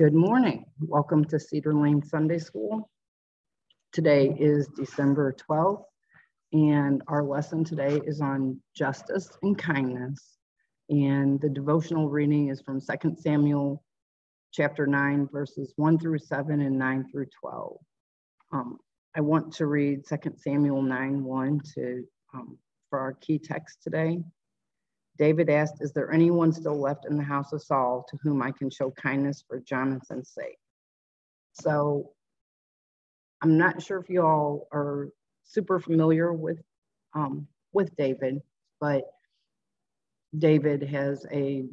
Good morning. Welcome to Cedar Lane Sunday School. Today is December 12th, and our lesson today is on justice and kindness. And the devotional reading is from 2 Samuel chapter 9, verses 1 through 7 and 9 through 12. Um, I want to read 2 Samuel 9 1 to, um, for our key text today. David asked, Is there anyone still left in the house of Saul to whom I can show kindness for Jonathan's sake? So I'm not sure if you all are super familiar with um, with David, but David has a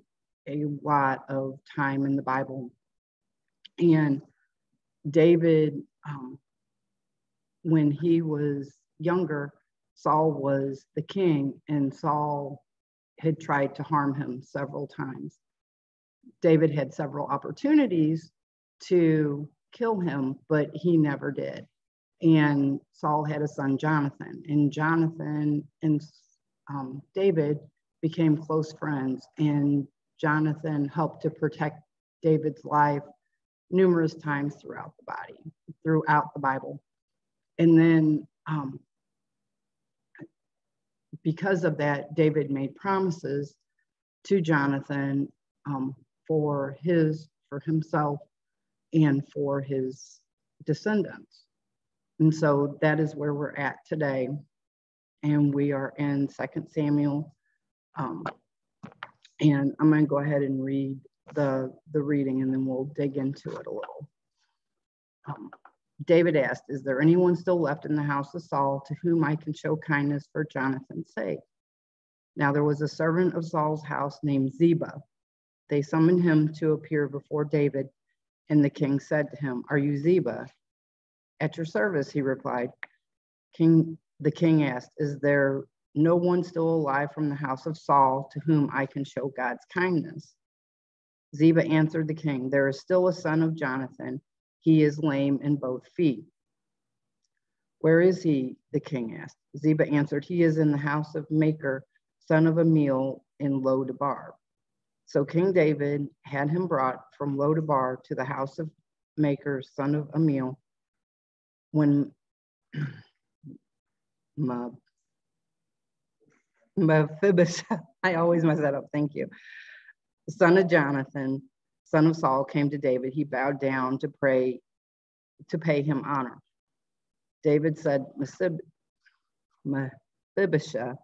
a lot of time in the Bible, and David, um, when he was younger, Saul was the king, and Saul had tried to harm him several times. David had several opportunities to kill him, but he never did. And Saul had a son, Jonathan, and Jonathan and um, David became close friends, and Jonathan helped to protect David's life numerous times throughout the body, throughout the Bible. And then um, because of that, David made promises to Jonathan um, for his, for himself, and for his descendants. And so that is where we're at today. And we are in Second Samuel. Um, and I'm going to go ahead and read the, the reading and then we'll dig into it a little. Um, David asked, Is there anyone still left in the house of Saul to whom I can show kindness for Jonathan's sake? Now there was a servant of Saul's house named Ziba. They summoned him to appear before David, and the king said to him, Are you Ziba? At your service, he replied. King, the king asked, Is there no one still alive from the house of Saul to whom I can show God's kindness? Ziba answered the king, There is still a son of Jonathan he is lame in both feet. Where is he? The king asked. Ziba answered, He is in the house of Makir, son of Ammiel, in Lo-debar. So King David had him brought from Lo-debar to the house of Makir, son of Ammiel. When Mephibosheth, I always mess that up, thank you, son of Jonathan, son of Saul, came to David, he bowed down to pray to pay him honor. David said, Mephibosheth,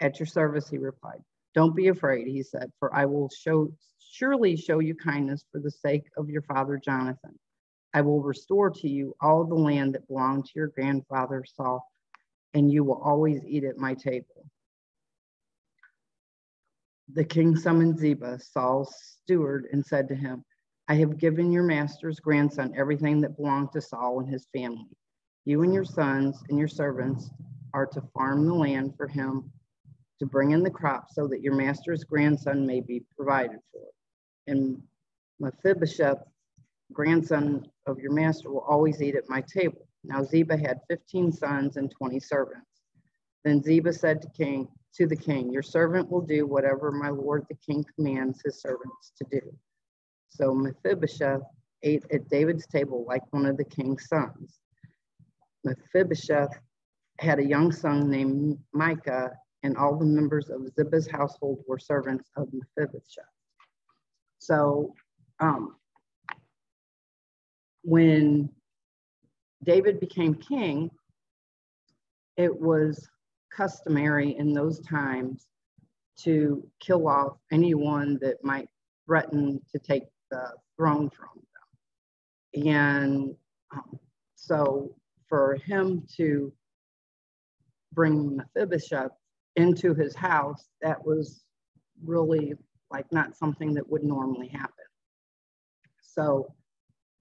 at your service, he replied. Don't be afraid, he said, for I will show surely show you kindness for the sake of your father Jonathan. I will restore to you all the land that belonged to your grandfather Saul, and you will always eat at my table. The king summoned Ziba, Saul's steward, and said to him, I have given your master's grandson everything that belonged to Saul and his family. You and your sons and your servants are to farm the land for him to bring in the crops so that your master's grandson may be provided for. And Mephibosheth, grandson of your master, will always eat at my table. Now Ziba had 15 sons and 20 servants. Then Ziba said to king, to the king, Your servant will do whatever my lord the king commands his servants to do. So Mephibosheth ate at David's table like one of the king's sons. Mephibosheth had a young son named Micah, and all the members of Ziba's household were servants of Mephibosheth. So um, when David became king, it was customary in those times to kill off anyone that might threaten to take the throne from them. And um, so for him to bring Mephibosheth into his house, that was really like not something that would normally happen. So,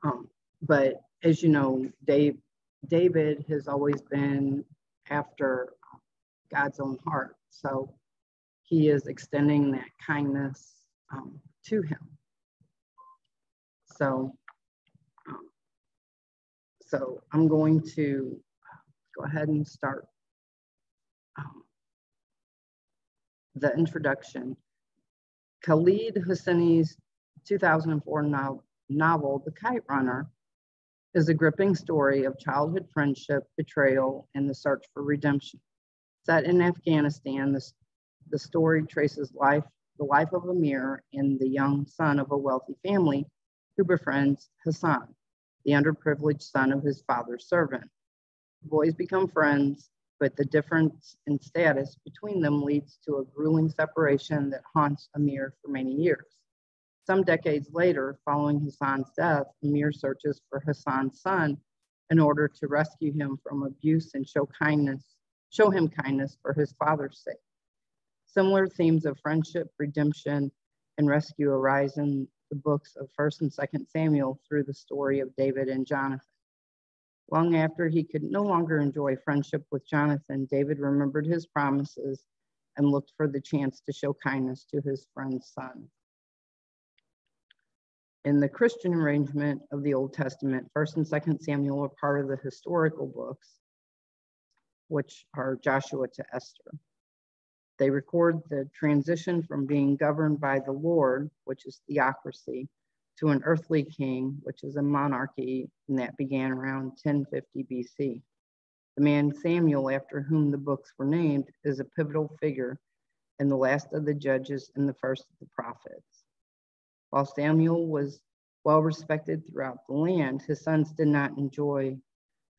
um, but as you know, Dave, David has always been after God's own heart. So he is extending that kindness um, to him. So, um, so I'm going to go ahead and start um, the introduction. Khaled Hosseini's 2004 novel, The Kite Runner, is a gripping story of childhood friendship, betrayal, and the search for redemption. Set in Afghanistan, the, the story traces life, the life of Amir and the young son of a wealthy family who befriends Hassan, the underprivileged son of his father's servant. The boys become friends, but the difference in status between them leads to a grueling separation that haunts Amir for many years. Some decades later, following Hassan's death, Amir searches for Hassan's son in order to rescue him from abuse and show kindness, show him kindness for his father's sake. Similar themes of friendship, redemption, and rescue arise in the books of 1st and 2nd Samuel through the story of David and Jonathan. Long after he could no longer enjoy friendship with Jonathan, David remembered his promises and looked for the chance to show kindness to his friend's son in the Christian arrangement of the Old Testament, 1st and 2nd Samuel are part of the historical books, which are Joshua to Esther. They record the transition from being governed by the Lord, which is theocracy, to an earthly king, which is a monarchy, and that began around 1050 BC. The man Samuel, after whom the books were named, is a pivotal figure and the last of the judges and the first of the prophets. While Samuel was well respected throughout the land, his sons did not enjoy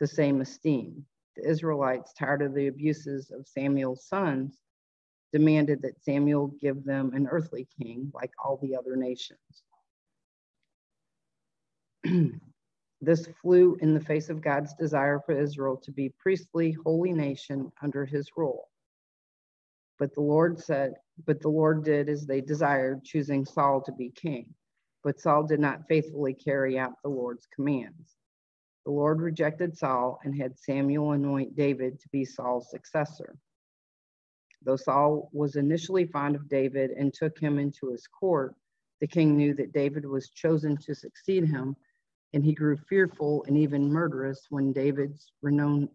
the same esteem. The Israelites, tired of the abuses of Samuel's sons, demanded that Samuel give them an earthly king like all the other nations. this flew in the face of God's desire for Israel to be a priestly, holy nation under his rule. But the Lord said, but the Lord did as they desired, choosing Saul to be king. But Saul did not faithfully carry out the Lord's commands. The Lord rejected Saul and had Samuel anoint David to be Saul's successor. Though Saul was initially fond of David and took him into his court, the king knew that David was chosen to succeed him, and he grew fearful and even murderous when David's renown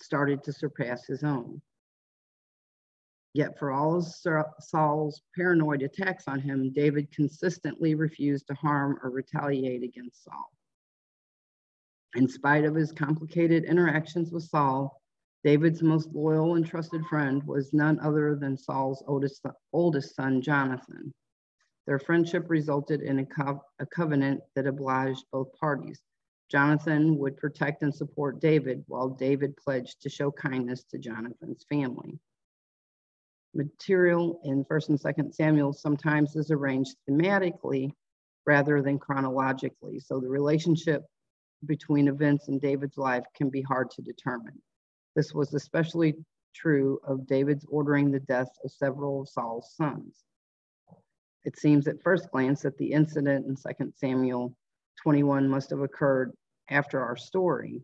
started to surpass his own. Yet, for all of Saul's paranoid attacks on him, David consistently refused to harm or retaliate against Saul. In spite of his complicated interactions with Saul, David's most loyal and trusted friend was none other than Saul's oldest, oldest son, Jonathan. Their friendship resulted in a, co- a covenant that obliged both parties. Jonathan would protect and support David, while David pledged to show kindness to Jonathan's family material in first and second Samuel sometimes is arranged thematically rather than chronologically. So the relationship between events in David's life can be hard to determine. This was especially true of David's ordering the death of several of Saul's sons. It seems at first glance that the incident in 2 Samuel 21 must have occurred after our story,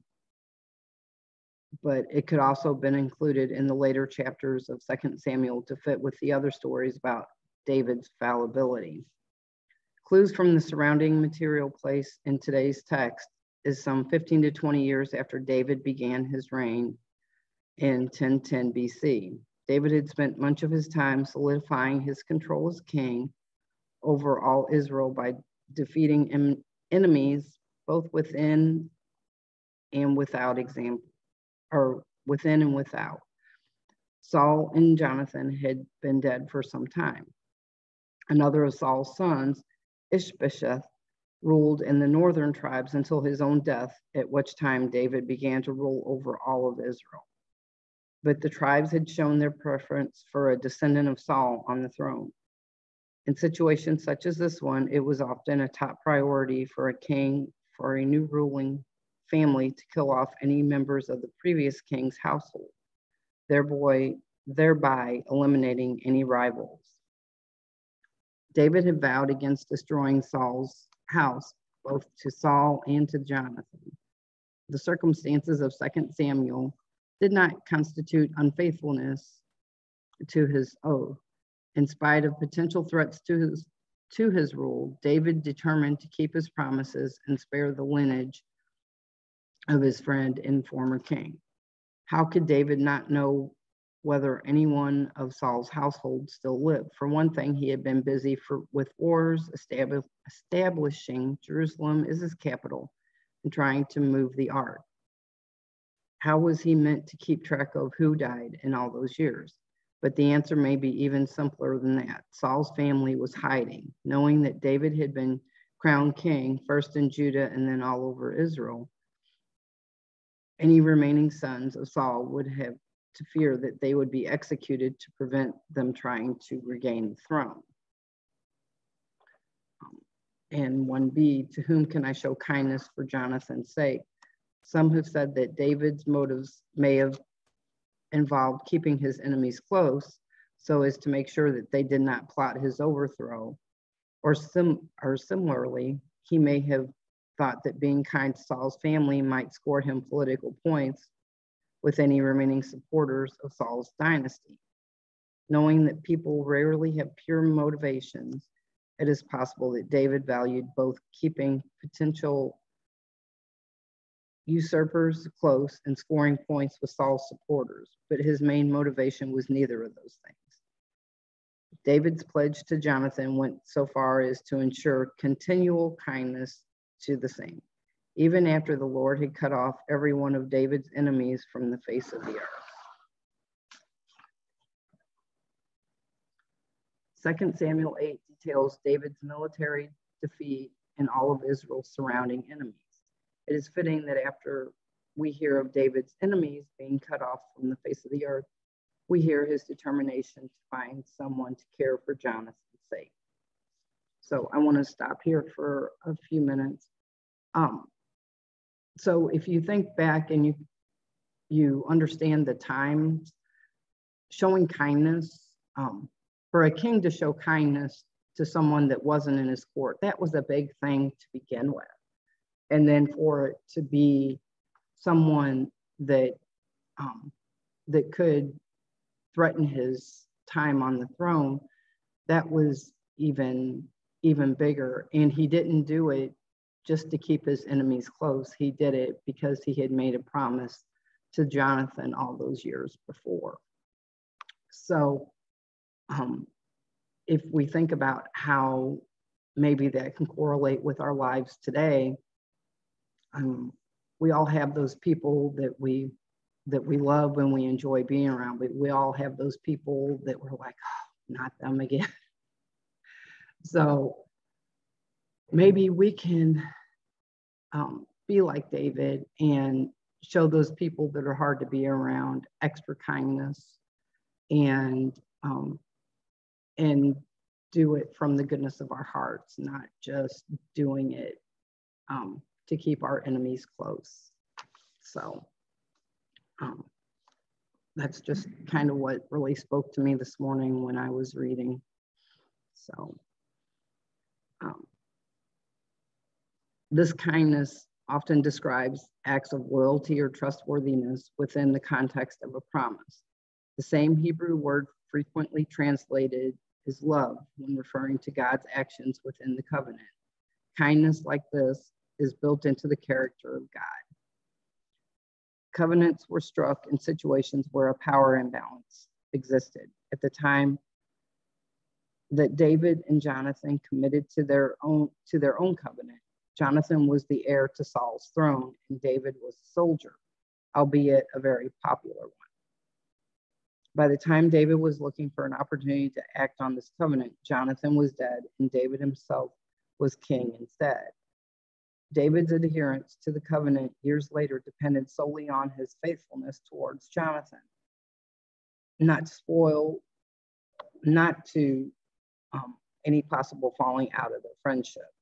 but it could also have been included in the later chapters of Second Samuel to fit with the other stories about David's fallibility. Clues from the surrounding material place in today's text is some 15 to 20 years after David began his reign in 1010 BC. David had spent much of his time solidifying his control as king over all Israel by defeating em- enemies both within and without example or within and without. Saul and Jonathan had been dead for some time. Another of Saul's sons, Ishbosheth, ruled in the northern tribes until his own death, at which time David began to rule over all of Israel. But the tribes had shown their preference for a descendant of Saul on the throne. In situations such as this one, it was often a top priority for a king for a new ruling family to kill off any members of the previous king's household, thereby, thereby eliminating any rivals. David had vowed against destroying Saul's house, both to Saul and to Jonathan. The circumstances of 2 Samuel did not constitute unfaithfulness to his oath. In spite of potential threats to his, to his rule, David determined to keep his promises and spare the lineage of his friend and former king. How could David not know whether anyone of Saul's household still lived. For one thing, he had been busy for, with wars, establish, establishing Jerusalem as his capital and trying to move the ark. How was he meant to keep track of who died in all those years? But the answer may be even simpler than that. Saul's family was hiding, knowing that David had been crowned king, first in Judah and then all over Israel. Any remaining sons of Saul would have to fear that they would be executed to prevent them trying to regain the throne. And 1b, to whom can I show kindness for Jonathan's sake? Some have said that David's motives may have involved keeping his enemies close so as to make sure that they did not plot his overthrow. Or, sim- or similarly, he may have thought that being kind to Saul's family might score him political points with any remaining supporters of Saul's dynasty. Knowing that people rarely have pure motivations, it is possible that David valued both keeping potential usurpers close and scoring points with Saul's supporters, but his main motivation was neither of those things. David's pledge to Jonathan went so far as to ensure continual kindness to the same even after the Lord had cut off every one of David's enemies from the face of the earth. 2 Samuel 8 details David's military defeat and all of Israel's surrounding enemies. It is fitting that after we hear of David's enemies being cut off from the face of the earth, we hear his determination to find someone to care for Jonathan's sake. So I want to stop here for a few minutes. Um, so if you think back and you you understand the times, showing kindness, um, for a king to show kindness to someone that wasn't in his court, that was a big thing to begin with. And then for it to be someone that um, that could threaten his time on the throne, that was even even bigger. And he didn't do it just to keep his enemies close. He did it because he had made a promise to Jonathan all those years before. So, um, if we think about how maybe that can correlate with our lives today, um, we all have those people that we that we love when we enjoy being around. We, we all have those people that we're like, oh, not them again. so maybe we can um, be like David and show those people that are hard to be around extra kindness and um, and do it from the goodness of our hearts, not just doing it um, to keep our enemies close. So um, that's just kind of what really spoke to me this morning when I was reading. So um, this kindness often describes acts of loyalty or trustworthiness within the context of a promise. The same Hebrew word frequently translated is love when referring to God's actions within the covenant. Kindness like this is built into the character of God. Covenants were struck in situations where a power imbalance existed. At the time that David and Jonathan committed to their own to their own covenant, Jonathan was the heir to Saul's throne, and David was a soldier, albeit a very popular one. By the time David was looking for an opportunity to act on this covenant, Jonathan was dead, and David himself was king instead. David's adherence to the covenant years later depended solely on his faithfulness towards Jonathan. Not to spoil, not to um, any possible falling out of their friendship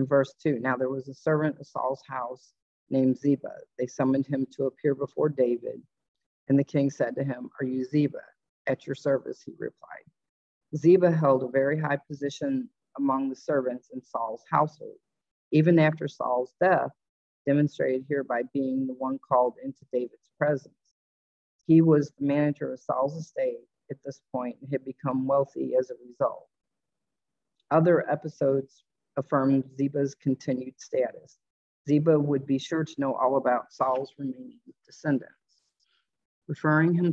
in verse 2. Now there was a servant of Saul's house named Ziba. They summoned him to appear before David. And the king said to him, Are you Ziba? At your service, he replied. Ziba held a very high position among the servants in Saul's household, even after Saul's death, demonstrated here by being the one called into David's presence. He was the manager of Saul's estate at this point and had become wealthy as a result. Other episodes affirmed Ziba's continued status. Ziba would be sure to know all about Saul's remaining descendants. Referring him,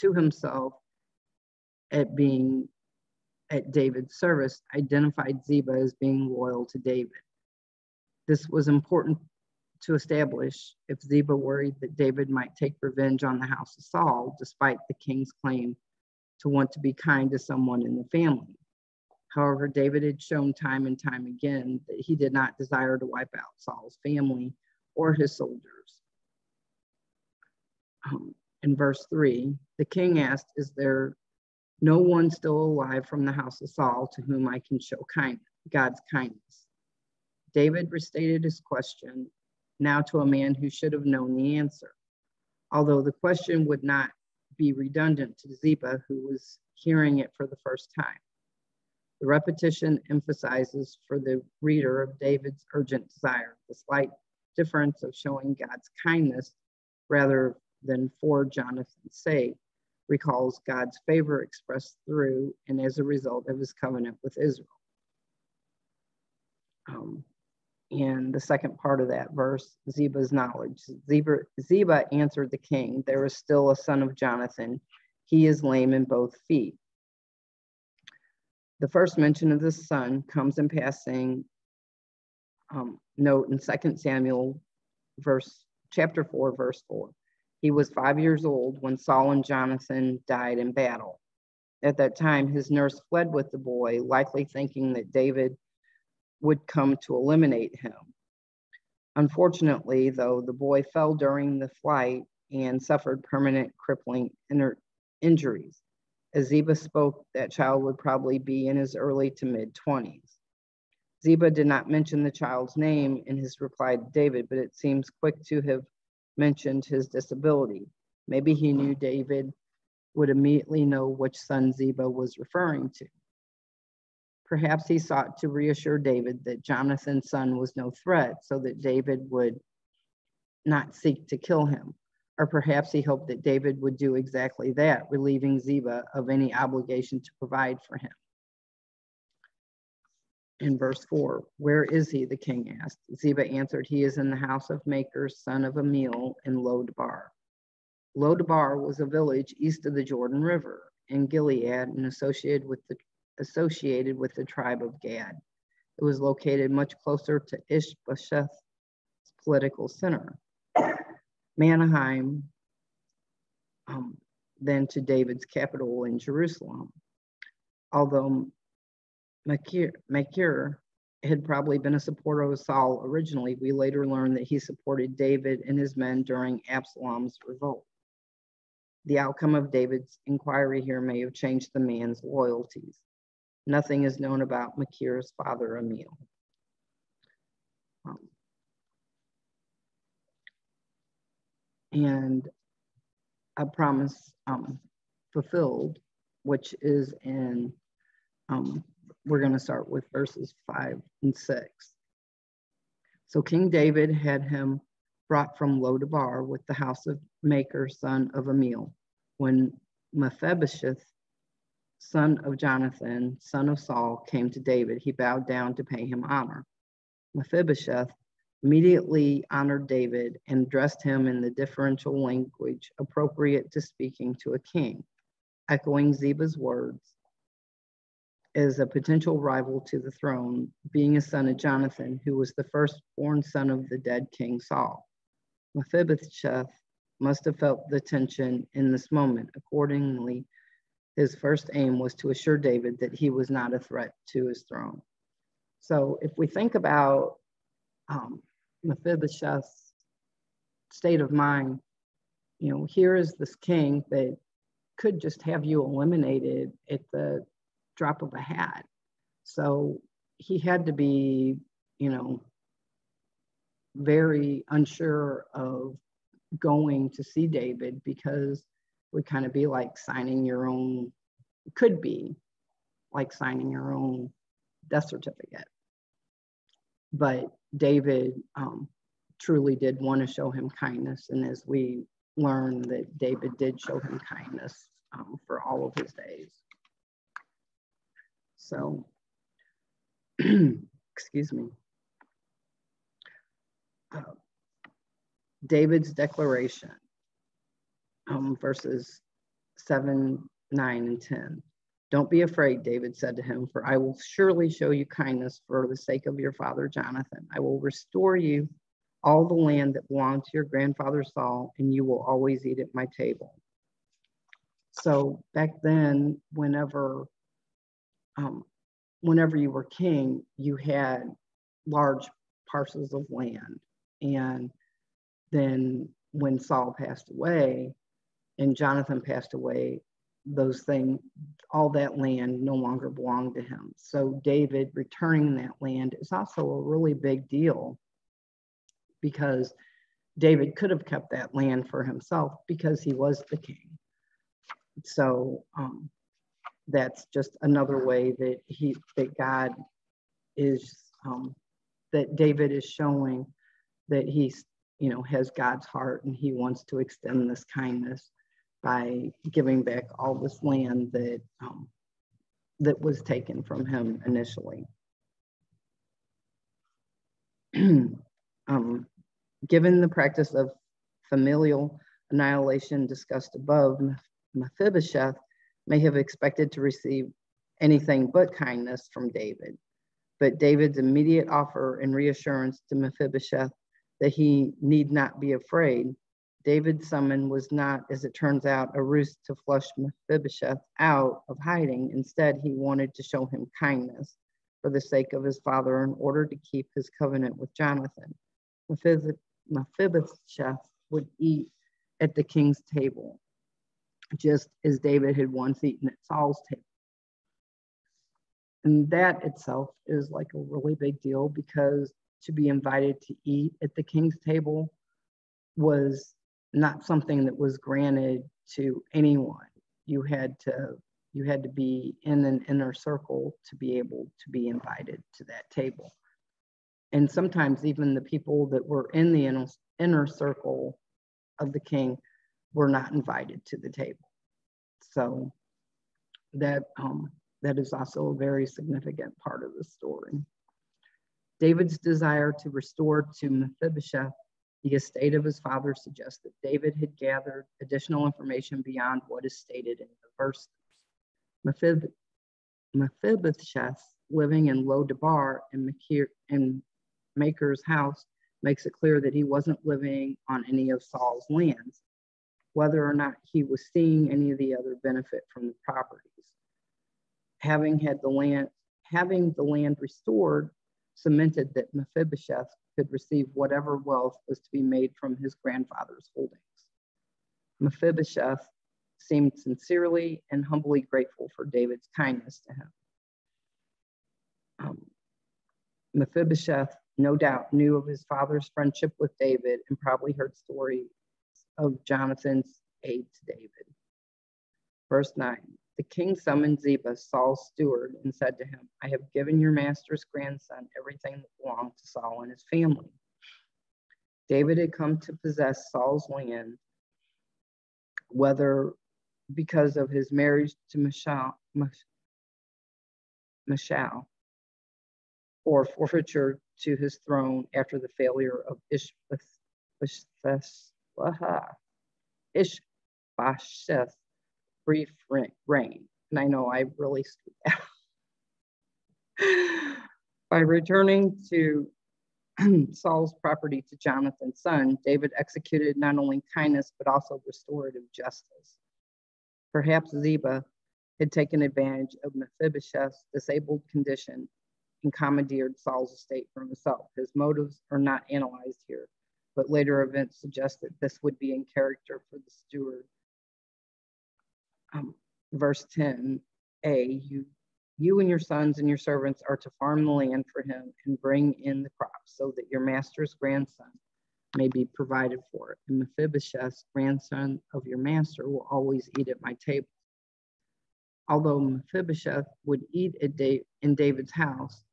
to himself at being at David's service identified Ziba as being loyal to David. This was important to establish if Ziba worried that David might take revenge on the house of Saul, despite the king's claim to want to be kind to someone in the family. However, David had shown time and time again that he did not desire to wipe out Saul's family or his soldiers. Um, in verse 3, the king asked, Is there no one still alive from the house of Saul to whom I can show kind, God's kindness? David restated his question now to a man who should have known the answer. Although the question would not be redundant to Ziba, who was hearing it for the first time. The repetition emphasizes for the reader of David's urgent desire, the slight difference of showing God's kindness rather than for Jonathan's sake recalls God's favor expressed through and as a result of his covenant with Israel. Um, and the second part of that verse, Ziba's knowledge. Ziba, Ziba answered the king, There is still a son of Jonathan. He is lame in both feet. The first mention of the son comes in passing um, note in 2 Samuel verse chapter 4, verse 4. He was five years old when Saul and Jonathan died in battle. At that time, his nurse fled with the boy, likely thinking that David would come to eliminate him. Unfortunately, though, the boy fell during the flight and suffered permanent crippling injuries. As Ziba spoke, that child would probably be in his early to mid 20s. Ziba did not mention the child's name in his reply to David, but it seems quick to have mentioned his disability. Maybe he knew David would immediately know which son Ziba was referring to. Perhaps he sought to reassure David that Jonathan's son was no threat so that David would not seek to kill him. Or perhaps he hoped that David would do exactly that, relieving Ziba of any obligation to provide for him. In verse 4, where is he? The king asked. Ziba answered, He is in the house of Makir, son of Ammiel, in Lodebar. Lodebar was a village east of the Jordan River in Gilead and associated with the associated with the tribe of Gad. It was located much closer to Ishbosheth's political center, Mahanaim, um, than to David's capital in Jerusalem. Although Makir, had probably been a supporter of Saul originally, we later learned that he supported David and his men during Absalom's revolt. The outcome of David's inquiry here may have changed the man's loyalties. Nothing is known about Makir's father, Ammiel. Um, and a promise um, fulfilled, which is in, um, we're going to start with verses five and six. So King David had him brought from Lodabar with the house of Makir, son of Ammiel. When Mephibosheth son of Jonathan, son of Saul, came to David, he bowed down to pay him honor. Mephibosheth immediately honored David and addressed him in the differential language appropriate to speaking to a king, echoing Ziba's words as a potential rival to the throne, being a son of Jonathan, who was the firstborn son of the dead King Saul. Mephibosheth must have felt the tension in this moment. Accordingly, his first aim was to assure David that he was not a threat to his throne. So if we think about um, Mephibosheth's state of mind, you know, here is this king that could just have you eliminated at the drop of a hat. So he had to be, you know, very unsure of going to see David because would kind of be like signing your own, could be like signing your own death certificate. But David um, truly did want to show him kindness. And as we learn that David did show him kindness um, for all of his days. So, excuse me. Uh, David's declaration um, verses 7, 9, and 10. Don't be afraid, David said to him, for I will surely show you kindness for the sake of your father Jonathan. I will restore you all the land that belonged to your grandfather Saul, and you will always eat at my table. So back then, whenever um, whenever you were king, you had large parcels of land. And then when Saul passed away and Jonathan passed away, those things, all that land no longer belonged to him. So David returning that land is also a really big deal because David could have kept that land for himself because he was the king. So um, that's just another way that he that God is um, that David is showing that he's you know has God's heart and he wants to extend this kindness by giving back all this land that um, that was taken from him initially. um, given the practice of familial annihilation discussed above, Mephibosheth may have expected to receive anything but kindness from David. But David's immediate offer and reassurance to Mephibosheth that he need not be afraid, David's summon was not, as it turns out, a ruse to flush Mephibosheth out of hiding. Instead, he wanted to show him kindness for the sake of his father in order to keep his covenant with Jonathan. Mephibosheth would eat at the king's table just as David had once eaten at Saul's table. And that itself is like a really big deal because to be invited to eat at the king's table was not something that was granted to anyone. You had to you had to be in an inner circle to be able to be invited to that table. And sometimes even the people that were in the inner, inner circle of the king were not invited to the table. So that, um, that is also a very significant part of the story. David's desire to restore to Mephibosheth the estate of his father suggests that David had gathered additional information beyond what is stated in the verses. Mephib- Mephibosheth, living in Lo-debar in, Makir- in Makir's house, makes it clear that he wasn't living on any of Saul's lands whether or not he was seeing any of the other benefit from the properties. Having had the land, having the land restored cemented that Mephibosheth could receive whatever wealth was to be made from his grandfather's holdings. Mephibosheth seemed sincerely and humbly grateful for David's kindness to him. Um, Mephibosheth, no doubt, knew of his father's friendship with David and probably heard stories of Jonathan's aid to David. Verse 9 The king summoned Ziba, Saul's steward, and said to him, I have given your master's grandson everything that belonged to Saul and his family. David had come to possess Saul's land, whether because of his marriage to Michal, or forfeiture to his throne after the failure of Ishbosheth Ishbosheth's brief reign. And I know I really screwed that By returning to Saul's property to Jonathan's son, David executed not only kindness, but also restorative justice. Perhaps Ziba had taken advantage of Mephibosheth's disabled condition and commandeered Saul's estate for himself. His motives are not analyzed here, but later events suggest that this would be in character for the steward. Um, verse 10a, you, you and your sons and your servants are to farm the land for him and bring in the crops so that your master's grandson may be provided for. And Mephibosheth, grandson of your master, will always eat at my table. Although Mephibosheth would eat at in David's house,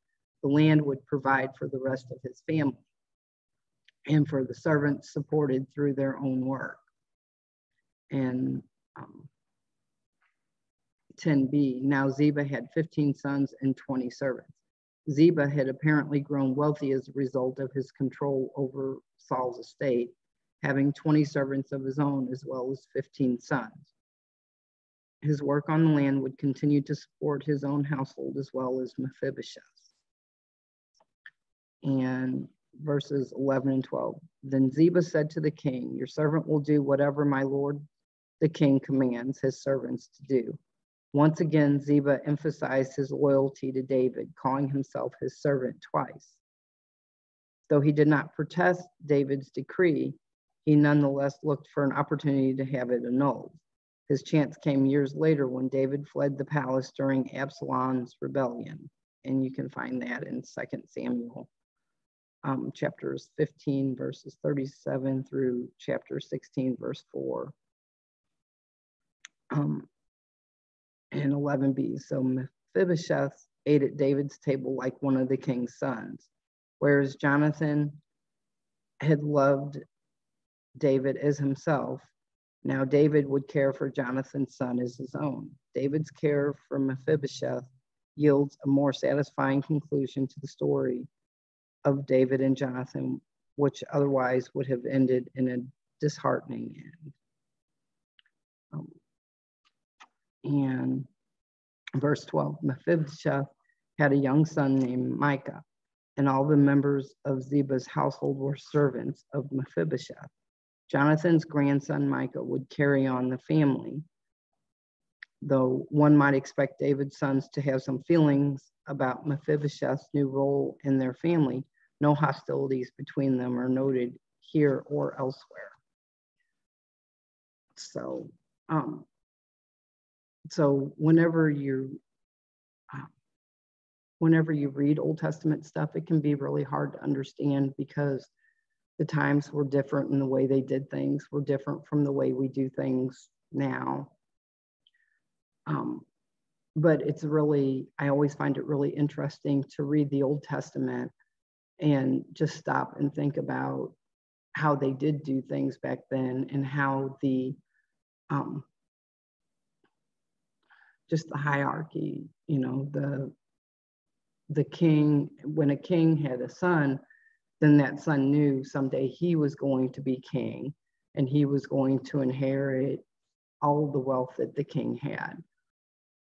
the land would provide for the rest of his family and for the servants supported through their own work. And um, 10b, now Ziba had 15 sons and 20 servants. Ziba had apparently grown wealthy as a result of his control over Saul's estate, having 20 servants of his own as well as 15 sons. his work on the land would continue to support his own household as well as Mephibosheth. And verses 11 and 12. Then Ziba said to the king, Your servant will do whatever my lord the king commands his servants to do. Once again, Ziba emphasized his loyalty to David, calling himself his servant twice. Though he did not protest David's decree, he nonetheless looked for an opportunity to have it annulled. His chance came years later when David fled the palace during Absalom's rebellion. And you can find that in 2 Samuel um, chapters 15, verses 37 through chapter 16, verse 4. Um, and 11b. So Mephibosheth ate at David's table like one of the king's sons, whereas Jonathan had loved David as himself. Now David would care for Jonathan's son as his own. David's care for Mephibosheth yields a more satisfying conclusion to the story of David and Jonathan, which otherwise would have ended in a disheartening end. Um, and verse 12 Mephibosheth had a young son named Micah, and all the members of Ziba's household were servants of Mephibosheth. Jonathan's grandson Micah would carry on the family, though one might expect David's sons to have some feelings about Mephibosheth's new role in their family. No hostilities between them are noted here or elsewhere. So, um, so whenever you um, whenever you read Old Testament stuff, it can be really hard to understand because the times were different and the way they did things were different from the way we do things now. Um, but it's really, I always find it really interesting to read the Old Testament and just stop and think about how they did do things back then and how the um, just the hierarchy, you know, the the king, when a king had a son, then that son knew someday he was going to be king and he was going to inherit all the wealth that the king had.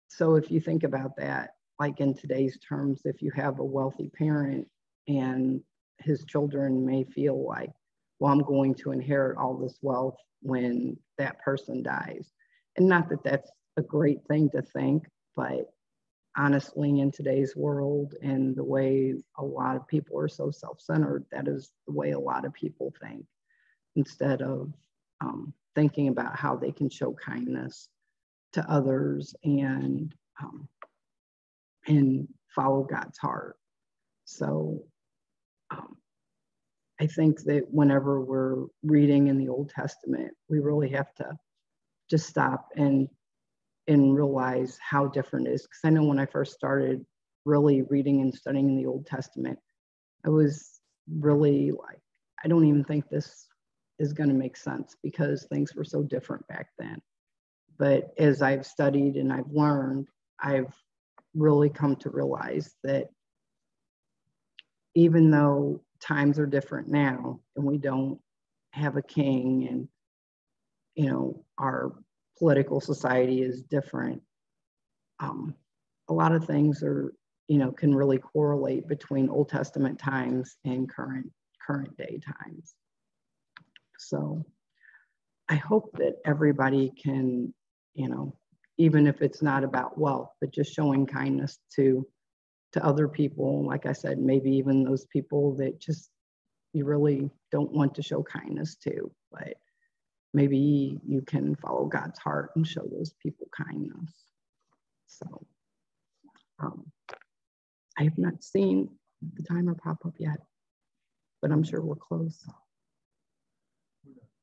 So if you think about that, like in today's terms, if you have a wealthy parent and his children may feel like, well, I'm going to inherit all this wealth when that person dies. And not that that's a great thing to think, but honestly, in today's world and the way a lot of people are so self centered, that is the way a lot of people think instead of um, thinking about how they can show kindness to others and um, and follow God's heart. So um, I think that whenever we're reading in the Old Testament, we really have to just stop and and realize how different it is. Because I know when I first started really reading and studying the Old Testament, I was really like, I don't even think this is going to make sense because things were so different back then. But as I've studied and I've learned, I've really come to realize that even though times are different now and we don't have a king and you know our political society is different. Um, a lot of things are, you know, can really correlate between Old Testament times and current current day times. So I hope that everybody can, you know, even if it's not about wealth, but just showing kindness to to other people. Like I said, maybe even those people that just you really don't want to show kindness to, but maybe you can follow God's heart and show those people kindness. So um, I have not seen the timer pop up yet, but I'm sure we're close.